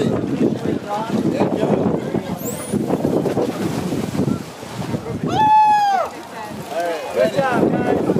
Good job, guys.